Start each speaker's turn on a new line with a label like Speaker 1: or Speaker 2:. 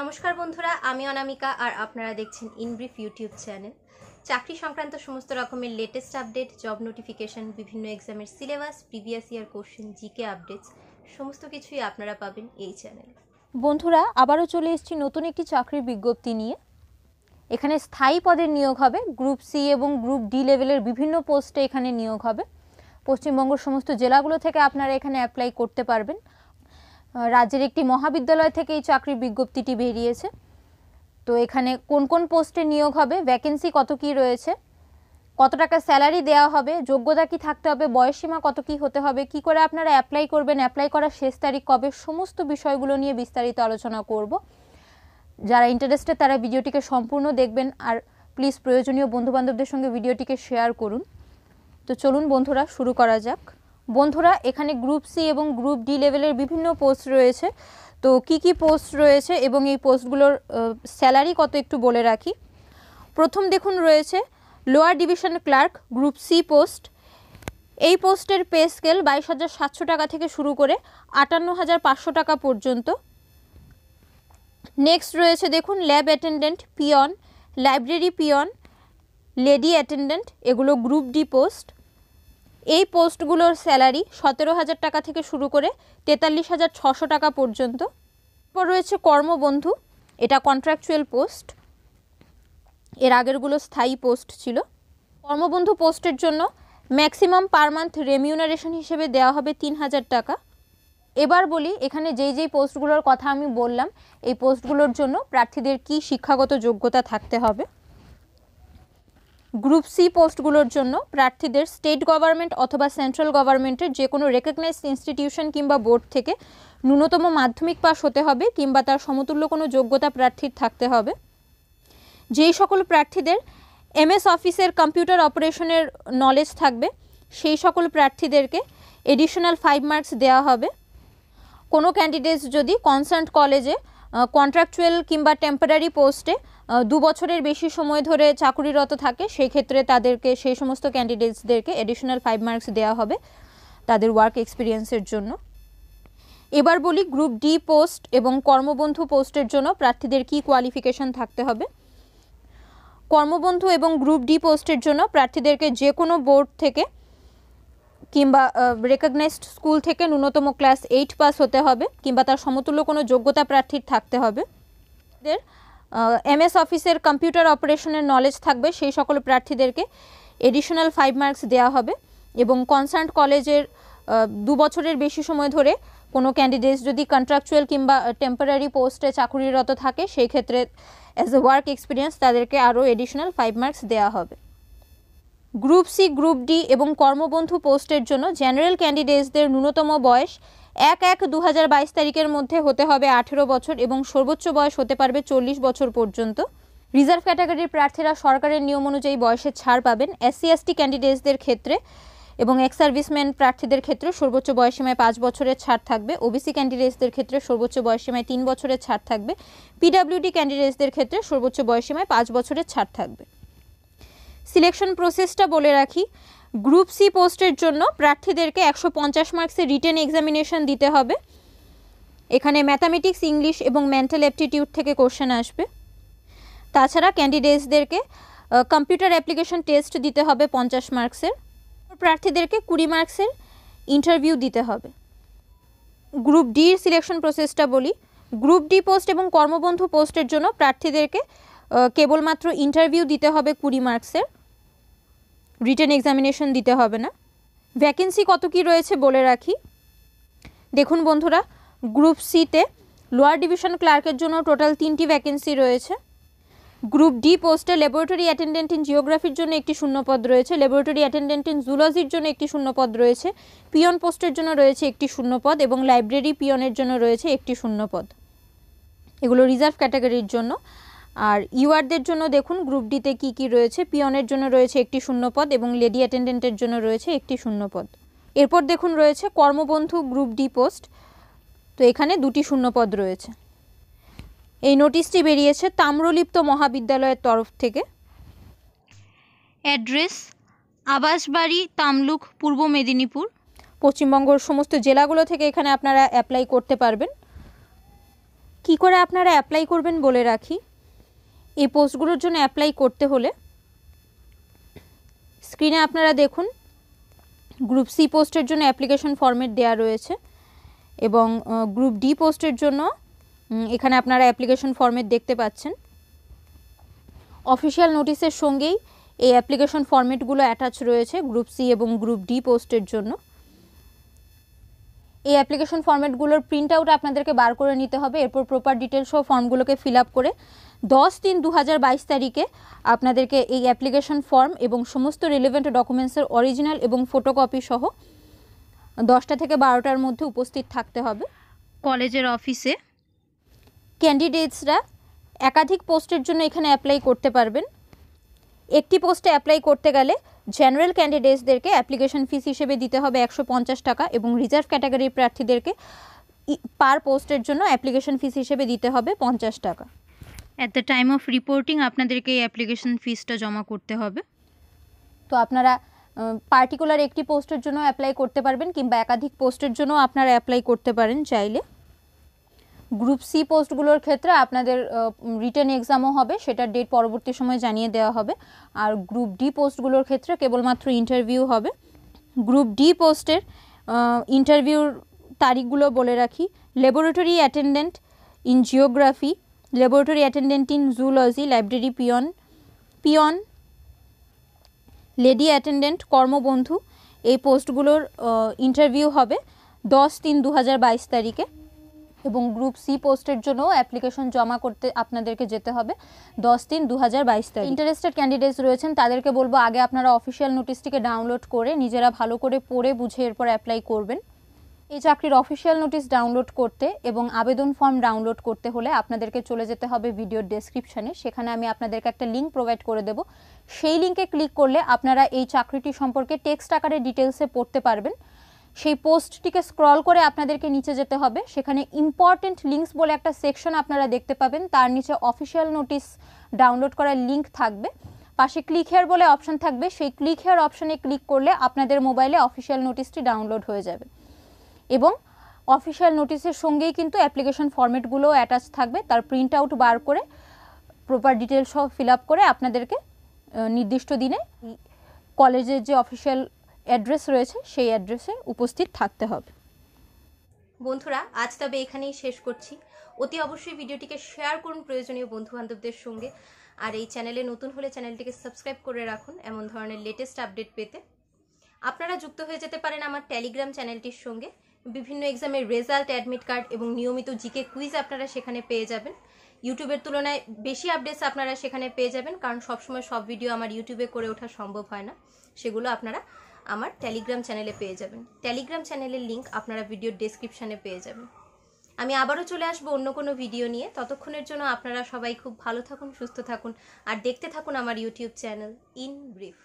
Speaker 1: নমস্কার বন্ধুরা, আমি অনামিকা আর আপনারা দেখছেন ইনব্রিফ ইউটিউব চ্যানেল চাকরি সংক্রান্ত সমস্ত রকমের লেটেস্ট আপডেট জব নোটিফিকেশন বিভিন্ন এক্সামের syllabus previous year question GK updates সমস্ত কিছুই আপনারা পাবেন এই চ্যানেলে
Speaker 2: বন্ধুরা, আবারও চলে এসেছি নতুন একটি চাকরির বিজ্ঞপ্তি নিয়ে। এখানে স্থায়ী পদের নিয়োগ হবে গ্রুপ সি এবং গ্রুপ ডি লেভেলের বিভিন্ন পোস্টে এখানে নিয়োগ হবে। পশ্চিমবঙ্গের সমস্ত জেলাগুলো থেকে আপনারা এখানে অ্যাপ্লাই করতে পারবেন। রাজ্যের একটি মহাবিদ্যালয় থেকে এই চাকরির বিজ্ঞপ্তিটি বেরিয়েছে। তো এখানে কোন কোন পোস্টে নিয়োগ হবে ভ্যাকেন্সি কত কি রয়েছে, কত টাকা স্যালারি দেওয়া হবে, যোগ্যতা কি থাকতে হবে, বয়সসীমা কত কি হতে হবে, কি করে আপনারা অ্যাপ্লাই করবেন অ্যাপ্লাই করার শেষ তারিখ কবে, সমস্ত বিষয়গুলো নিয়ে বিস্তারিত আলোচনা করব। যারা ইন্টারেস্টেড তারা ভিডিওটিকে সম্পূর্ণ দেখবেন আর প্লিজ প্রয়োজনীয় বন্ধুবান্ধবদের সঙ্গে ভিডিওটিকে শেয়ার করুন। তো চলুন বন্ধুরা, শুরু করা যাক। বন্ধুরা, এখানে গ্রুপ সি এবং গ্রুপ ডি লেভেলের বিভিন্ন পোস্ট রয়েছে। তো কি কি পোস্ট রয়েছে এবং এই পোস্টগুলোর স্যালারি কত একটু বলে রাখি। প্রথম দেখুন রয়েছে lower division clerk group C post এই পোস্টের পে স্কেল বাইশ হাজার সাতশো টাকা থেকে শুরু করে আটান্ন হাজার পাঁচশো টাকা পর্যন্ত। নেক্সট রয়েছে দেখুন lab attendant peon library peon lady attendant এগুলো গ্রুপ ডি পোস্ট এই পোস্টগুলোর স্যালারি সতেরো হাজার টাকা থেকে শুরু করে তেতাল্লিশ হাজার ছশো টাকা পর্যন্ত। এরপর রয়েছে কর্মবন্ধু, এটা কন্ট্রাকচুয়াল পোস্ট এর আগেরগুলো স্থায়ী পোস্ট ছিল। কর্মবন্ধু পোস্টের জন্য ম্যাক্সিমাম পার মান্থ রেমিউনারেশন হিসেবে দেওয়া হবে তিন হাজার টাকা। এবার বলি, এখানে যেই যেই পোস্টগুলোর কথা আমি বললাম, এই পোস্টগুলোর জন্য প্রার্থীদের কি শিক্ষাগত যোগ্যতা থাকতে হবে? গ্রুপ সি পোস্টগুলোর জন্য প্রার্থীদের স্টেট গভর্নমেন্ট অথবা সেন্ট্রাল গভর্নমেন্টের যে কোনো রেকগনাইজড ইনস্টিটিউশন কিংবা বোর্ড থেকে ন্যূনতম মাধ্যমিক পাস হতে হবে কিংবা তার সমতুল্য কোনো যোগ্যতা প্রার্থীর থাকতে হবে। যেই সকল প্রার্থীদের এমএস অফিসের কম্পিউটার অপারেশনের নলেজ থাকবে, সেই সকল প্রার্থীদেরকে এডিশনাল ফাইভ মার্কস দেওয়া হবে। কোনো ক্যান্ডিডেটস যদি কনসার্ট কলেজে কন্ট্রাকচুয়াল কিংবা টেম্পোরারি পোস্টে দু বছরের বেশি সময় ধরে চাকুরিরত থাকে সেই ক্ষেত্রে তাদেরকে, সেই সমস্ত ক্যান্ডিডেটসদেরকে এডিশনাল ফাইভ মার্কস দেওয়া হবে তাদের ওয়ার্ক এক্সপিরিয়েন্সের জন্য। এবার বলি গ্রুপ ডি পোস্ট এবং কর্মবন্ধু পোস্টের জন্য প্রার্থীদের কি কোয়ালিফিকেশন থাকতে হবে। কর্মবন্ধু এবং গ্রুপ ডি পোস্টের জন্য প্রার্থীদেরকে যে কোনো বোর্ড থেকে কিংবা রেকগনাইজড স্কুল থেকে ন্যূনতম ক্লাস এইট পাস হতে হবে কিংবা তার সমতুল্য কোনো যোগ্যতা প্রার্থীর থাকতে হবে। এমএস অফিসের কম্পিউটার অপারেশনের নলেজ থাকবে, সেই সকল প্রার্থীদেরকে এডিশনাল ফাইভ মার্কস দেওয়া হবে এবং কনসার্ট কলেজের দু বছরের বেশি সময় ধরে কোনো ক্যান্ডিডেটস যদি কন্ট্রাকচুয়াল কিংবা টেম্পোরারি পোস্টে চাকুরিরত থাকে, সেই ক্ষেত্রে অ্যাজ এ ওয়ার্ক এক্সপিরিয়েন্স তাদেরকে আরও এডিশনাল ফাইভ মার্কস দেওয়া হবে। গ্রুপ সি গ্রুপ ডি এবং কর্মবন্ধু পোস্টের জন্য জেনারেল ক্যান্ডিডেটসদের ন্যূনতম বয়স এক এক দু তারিখের মধ্যে হতে হবে আঠেরো বছর এবং সর্বোচ্চ বয়স হতে পারবে চল্লিশ বছর পর্যন্ত। রিজার্ভ ক্যাটাগরির প্রার্থীরা সরকারের নিয়ম অনুযায়ী বয়সে ছাড় পাবেন। এসসি এসটি ক্যান্ডিডেটসদের ক্ষেত্রে এবং এক্স সার্ভিসম্যান প্রার্থীদের ক্ষেত্রে সর্বোচ্চ বয়সীমায় পাঁচ বছরের ছাড় থাকবে। ওবিসি ক্যান্ডিডেটসদের ক্ষেত্রে সর্বোচ্চ বয়সীমায় তিন বছরের ছাড় থাকবে। পিডাব্লিউডি ক্যান্ডিডেটসদের ক্ষেত্রে সর্বোচ্চ বয়সীমায় পাঁচ বছরের ছাড় থাকবে। সিলেকশন প্রসেসটা বলে রাখি গ্রুপ সি পোস্টের জন্য প্রার্থীদেরকে একশো পঞ্চাশ মার্কসের রিটেন এক্সামিনেশন দিতে হবে। এখানে ম্যাথামেটিক্স, ইংলিশ এবং মেন্টাল অ্যাপটিটিউড থেকে কোশ্চেন আসবে। তাছাড়া ক্যান্ডিডেটসদেরকে কম্পিউটার অ্যাপ্লিকেশন টেস্ট দিতে হবে পঞ্চাশ মার্কসের। প্রার্থীদেরকে কুড়ি মার্কসের ইন্টারভিউ দিতে হবে। গ্রুপ ডির সিলেকশন প্রসেসটা বলি। গ্রুপ ডি পোস্ট এবং কর্মবন্ধু পোস্টের জন্য প্রার্থীদেরকে কেবলমাত্র ইন্টারভিউ দিতে হবে কুড়ি মার্কসের। রিটেন এক্সামিনেশন দিতে হবে না। ভ্যাকেন্সি কত কি রয়েছে বলে রাখি। দেখুন বন্ধুরা গ্রুপ সিতে লোয়ার ডিভিশন ক্লার্কের জন্য টোটাল তিনটি ভ্যাকেন্সি রয়েছে। গ্রুপ ডি পোস্টে ল্যাবরেটরি অ্যাটেন্ডেন্ট ইন জিওগ্রাফির জন্য একটি শূন্যপদ রয়েছে। ল্যাবরেটরি অ্যাটেন্ডেন্ট ইন জুলজির জন্য একটি শূন্যপদ রয়েছে। পিয়ন পোস্টের জন্য রয়েছে একটি শূন্যপদ এবং লাইব্রেরি পিয়নের জন্য রয়েছে একটি শূন্যপদ এগুলো রিজার্ভ ক্যাটাগরির জন্য। আর ইউআরদের জন্য দেখুন গ্রুপ ডিতে কি কি রয়েছে? পিয়নের জন্য রয়েছে একটি শূন্যপদ এবং লেডি অ্যাটেন্ডেন্টের জন্য রয়েছে একটি শূন্যপদ। এরপর দেখুন রয়েছে কর্মবন্ধু গ্রুপ ডি পোস্ট তো এখানে দুটি শূন্যপদ রয়েছে। এই নোটিশটি বেরিয়েছে তাম্রলিপ্ত মহাবিদ্যালয়ের তরফ থেকে। অ্যাড্রেস আবাসবাড়ি তামলুক পূর্ব মেদিনীপুর। পশ্চিমবঙ্গের সমস্ত জেলাগুলো থেকে এখানে আপনারা অ্যাপ্লাই করতে পারবেন। কি করে আপনারা অ্যাপ্লাই করবেন বলে রাখি? এই পোস্টগুলোর জন্য অ্যাপ্লাই করতে হলে স্ক্রিনে আপনারা দেখুন গ্রুপ সি পোস্টের জন্য অ্যাপ্লিকেশন ফর্মেট দেওয়া রয়েছে এবং গ্রুপ ডি পোস্টের জন্য এখানে আপনারা অ্যাপ্লিকেশন ফর্মেট দেখতে পাচ্ছেন। অফিসিয়াল নোটিশের সঙ্গেই এই অ্যাপ্লিকেশন ফর্মেটগুলো অ্যাটাচ রয়েছে গ্রুপ সি এবং গ্রুপ ডি পোস্টের জন্য। এই অ্যাপ্লিকেশন ফর্মেটগুলোর প্রিন্ট আউট আপনাদেরকে বার করে নিতে হবে। এরপর প্রপার ডিটেলস সহ ফর্মগুলোকে ফিল আপ করে দশ তিন দু হাজার বাইশ তারিখে আপনাদেরকে এই অ্যাপ্লিকেশন ফর্ম এবং সমস্ত রিলেভেন্ট ডকুমেন্টসের অরিজিনাল এবং ফটোকপি সহ দশটা থেকে বারোটার মধ্যে উপস্থিত থাকতে হবে। কলেজের অফিসে ক্যান্ডিডেটসরা একাধিক পোস্টের জন্য এখানে অ্যাপ্লাই করতে পারবেন। একটি পোস্টে অ্যাপ্লাই করতে গেলে জেনারেল ক্যান্ডিডেটসদেরকে অ্যাপ্লিকেশন ফিস হিসেবে দিতে হবে একশো পঞ্চাশ টাকা এবং রিজার্ভ ক্যাটাগরির প্রার্থীদেরকে পার পোস্টের জন্য অ্যাপ্লিকেশন ফিস হিসেবে দিতে হবে পঞ্চাশ টাকা। At the time of reporting আপনাদেরকে এই অ্যাপ্লিকেশন ফিসটা জমা করতে হবে। তো আপনারা পার্টিকুলার একটি পোস্টের জন্য অ্যাপ্লাই করতে পারবেন কিংবা একাধিক পোস্টের জন্য আপনারা অ্যাপ্লাই করতে পারেন চাইলে। গ্রুপ সি পোস্টগুলোর ক্ষেত্রে আপনাদের রিটেন এক্সামও হবে, সেটার ডেট পরবর্তী সময়ে জানিয়ে দেওয়া হবে। আর গ্রুপ ডি পোস্টগুলোর ক্ষেত্রে কেবলমাত্র ইন্টারভিউ হবে। গ্রুপ ডি পোস্টের ইন্টারভিউর তারিখগুলো বলে রাখি। Laboratory attendant in geography laboratory attendant in zoology library peon peon lady attendant কর্মবন্ধু, এই পোস্টগুলোর ইন্টারভিউ হবে দশ তিন দু তারিখে। এবং গ্রুপ সি পোস্টের জন্য অ্যাপ্লিকেশন জমা করতে আপনাদেরকে যেতে হবে দশ তিন দু হাজার বাইশ তারিখ। ইন্টারেস্টেড ক্যান্ডিডেটস রয়েছেন, তাদেরকে বলব আগে আপনারা অফিসিয়াল নোটিশটিকে ডাউনলোড করে নিজেরা ভালো করে পড়ে বুঝে এরপর অ্যাপ্লাই করবেন। এই চাকরির অফিসিয়াল নোটিশ ডাউনলোড করতে এবং আবেদন ফর্ম ডাউনলোড করতে হলে আপনাদেরকে চলে যেতে হবে ভিডিওর ডেসক্রিপশানে সেখানে আমি আপনাদেরকে একটা লিঙ্ক প্রোভাইড করে দেব। সেই লিঙ্কে ক্লিক করলে আপনারা এই চাকরিটি সম্পর্কে টেক্সট আকারে ডিটেলসে পড়তে পারবেন। সেই পোস্টটিকে স্ক্রল করে আপনাদেরকে নিচে যেতে হবে। সেখানে ইম্পর্টেন্ট লিঙ্কস বলে একটা সেকশন আপনারা দেখতে পাবেন। তার নিচে অফিসিয়াল নোটিস ডাউনলোড করার লিঙ্ক থাকবে। পাশে ক্লিক হেয়ার বলে অপশন থাকবে। সেই ক্লিক হেয়ার অপশনে ক্লিক করলে আপনাদের মোবাইলে অফিসিয়াল নোটিশটি ডাউনলোড হয়ে যাবে। এবং অফিসিয়াল নোটিশের সঙ্গেই কিন্তু অ্যাপ্লিকেশন ফর্মেটগুলোও অ্যাটাচ থাকবে। তার প্রিন্ট আউট বার করে প্রপার ডিটেলস সহ ফিল আপ করে আপনাদেরকে নির্দিষ্ট দিনে কলেজের যে অফিসিয়াল অ্যাড্রেস রয়েছে, সেই অ্যাড্রেসে উপস্থিত থাকতে হবে।
Speaker 1: বন্ধুরা, আজ তবে এখানেই শেষ করছি। অতি অবশ্যই ভিডিওটিকে শেয়ার করুন প্রয়োজনীয় বন্ধু বান্ধবদের সঙ্গে। আর এই চ্যানেলে নতুন হলে চ্যানেলটিকে সাবস্ক্রাইব করে রাখুন এমন ধরনের লেটেস্ট আপডেট পেতে। আপনারা যুক্ত হয়ে যেতে পারেন আমার টেলিগ্রাম চ্যানেলটির সঙ্গে। বিভিন্ন এক্সামের রেজাল্ট অ্যাডমিট কার্ড এবং নিয়মিত জিকে কুইজ আপনারা সেখানে পেয়ে যাবেন। ইউটিউবের তুলনায় বেশি আপডেটস আপনারা সেখানে পেয়ে যাবেন, কারণ সবসময় সব ভিডিও আমার ইউটিউবে করে ওঠা সম্ভব হয় না। সেগুলো আপনারা আমার টেলিগ্রাম চ্যানেলে পেয়ে যাবেন। টেলিগ্রাম চ্যানেলের লিঙ্ক আপনারা ভিডিওর ডেসক্রিপশানে পেয়ে যাবেন। আমি আবারও চলে আসব অন্য কোনো ভিডিও নিয়ে। ততক্ষণের জন্য আপনারা সবাই খুব ভালো থাকুন, সুস্থ থাকুন, আর দেখতে থাকুন আমার ইউটিউব চ্যানেল ইন ব্রিফ